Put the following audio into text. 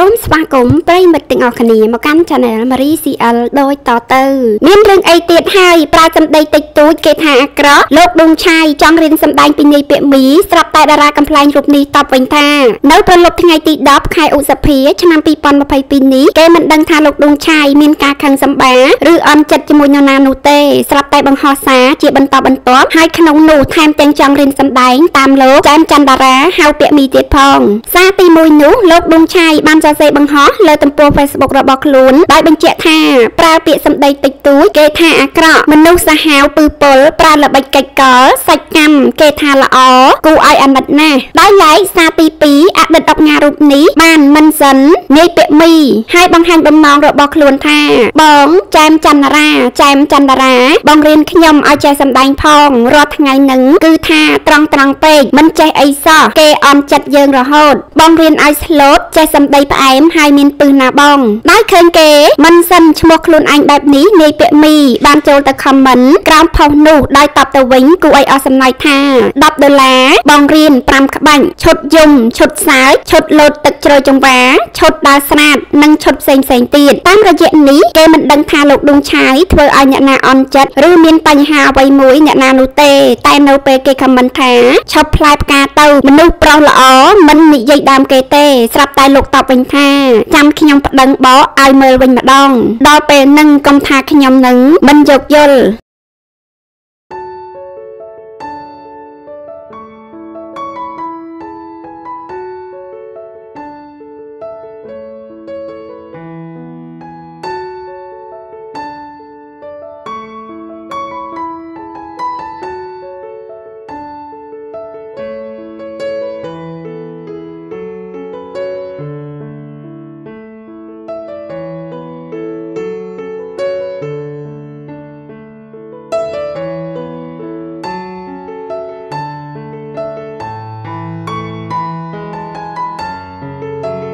សូមស្វាគមន៍ប្រិយមិត្តទាំងអស់គ្នាមកកាន់ Channel Marie CL ដូចតទៅ មានរឿងអីទៀតហើយប្រើសម្ដីតិចតួចគេថាអាក្រក់លោកដួងឆាយចង់រៀនសម្ដែងពីនាយពាក្យមីស្រាប់តែតារាកំ pl ែងរូបនេះតបវិញថានៅប្រលប់ថ្ងៃទី10ខែឧសភាឆ្នាំ2022នេះគេមិនដឹងថាលោកដួងឆាយមានការខឹងសម្បាឬអន់ចិត្តជាមួយនរណានោះទេស្រាប់តែបង្ហោះសារជាបន្តបន្ទាប់ហើយក្នុងនោះថែមទាំងចង់រៀនសម្ដែងតាមលោកចែមច័ន្ទតារាហៅពាក្យមីទៀតផង សារទី1នោះលោកដួងឆាយបានសរសេរបង្ហោះលើទំព័រ Facebook របស់ខ្លួនដោយបញ្ជាក់ថាប្រើពាក្យសម្ដីតិចតួចគេថាអាក្រក់មនុស្សសាហាវពឺពលប្រើល្បិចកិច្ចកលសាច់កម្មគេថាល្អគួរឲ្យអាណិតណាស់ដោយឡែកសារទី2អតីតអុកញ៉ារូបនេះបានមិនសិននាយពាក្យមីហើយបង្ហាញបំណងរបស់ខ្លួនថាបងចែមចន្ទរាចែមចន្ទរាបងរៀនខ្ញុំឲ្យចេះសម្ដែងផងរាល់ថ្ងៃនឹងគឺថាត្រង់ត្រង់ពេកមិនចេះអីសោះគេអន់ចិត្តយើងរហូត បងរៀនឲ្យស្លូតចេះសម្ដីផ្អែមហើយមានពឹសណាបងដោយឃើញគេមិនសិនឈ្មោះខ្លួនឯងបែបនេះនាយពាក្យមីបានចូលទៅខមមិនក្រោមផុសនោះដោយតបទៅវិញគួរឲ្យអស់សំណើចថា10ដុល្លារបងរៀន5ក្បាច់ឈុតយំឈុតសើចឈុតលោតទឹកជ្រោយចង្វាឈុតដើរស្រាតនិងឈុតផ្សេងផ្សេងទៀតតាមរយៈនេះគេមិនដឹងថាលោកដួងឆាយធ្វើឲ្យអ្នកណាអន់ចិត្តឬមានបញ្ហាអ្វីមួយអ្នកណានោះទេ តែនៅពេលគេខមមិនថាឈប់ផ្លែផ្កាទៅមនុស្សប្រុសល្អមិននិយាយដើមគេទេ ស្រាប់តែលោកតបវិញថាចាំខ្ញុំប្តឹងបកឲ្យមើលវិញម្ដងដល់ពេលនឹងកុំថាខ្ញុំនឹងមិនយកយល់